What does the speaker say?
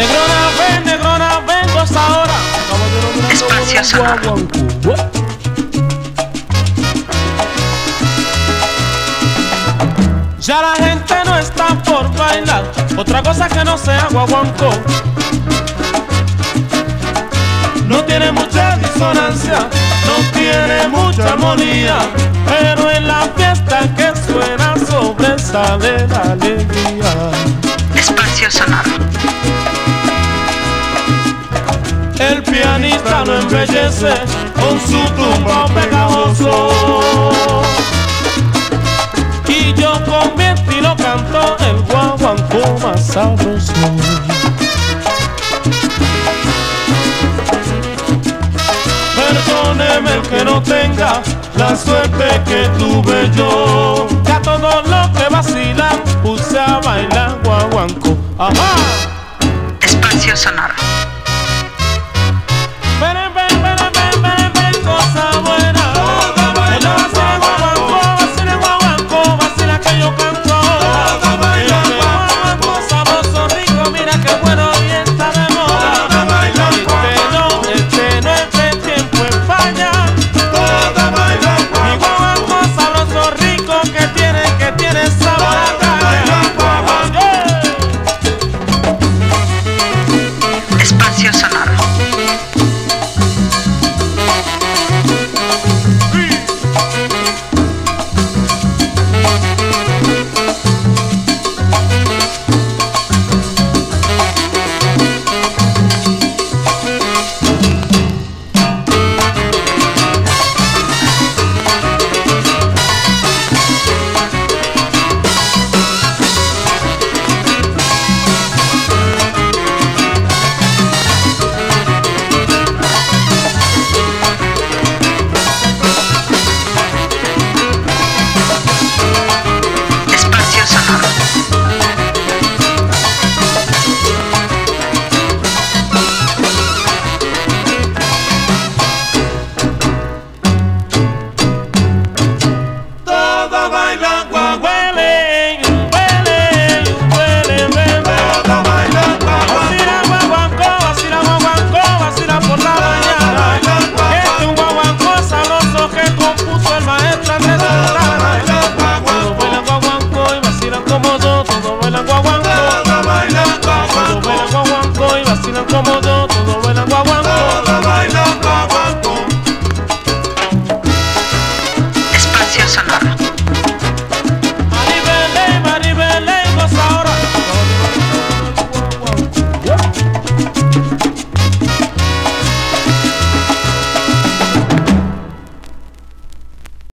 Negrona, ven, negrona, ven, goza ahora. Espacio sonoro. Ya la gente no está por bailar, otra cosa que no sea guaguancó. No tiene mucha disonancia, no tiene mucha armonía, pero en la fiesta que suena sobresale la alegría. Espacio sonoro. El pianista lo embellece con su tumba pegajoso. Y yo con mi estilo canto el guaguancó más sabroso. Perdóneme que no tenga la suerte que tuve yo. Que a todos los que vacilan puse a bailar guaguancó. Ajá. Espacio sonoro. Bolsonaro.